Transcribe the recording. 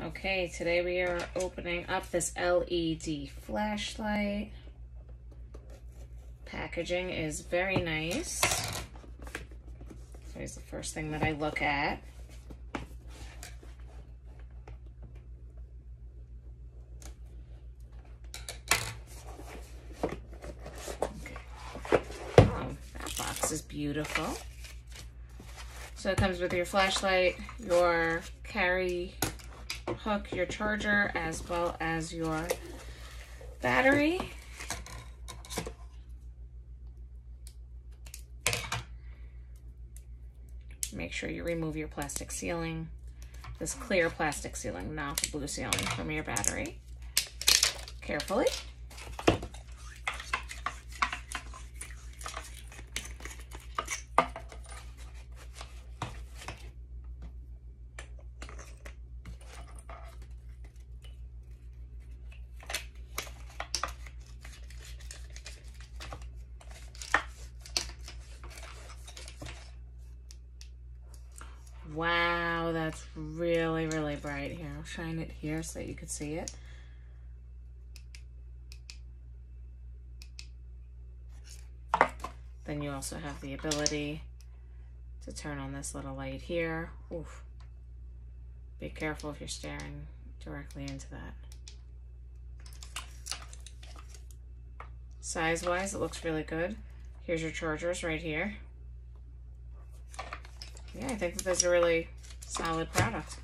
Okay, today we are opening up this LED flashlight. Packaging is very nice. It's always the first thing that I look at. Okay. Oh, that box is beautiful. So it comes with your flashlight, your carry hook, your charger, as well as your battery. Make sure you remove your plastic sealing, this clear plastic sealing, not the blue sealing from your battery. Carefully. Wow, that's really, really bright here. I'll shine it here so that you can see it. Then you also have the ability to turn on this little light here. Oof. Be careful if you're staring directly into that. Size-wise, it looks really good. Here's your chargers right here yeah, I think that those are really solid products.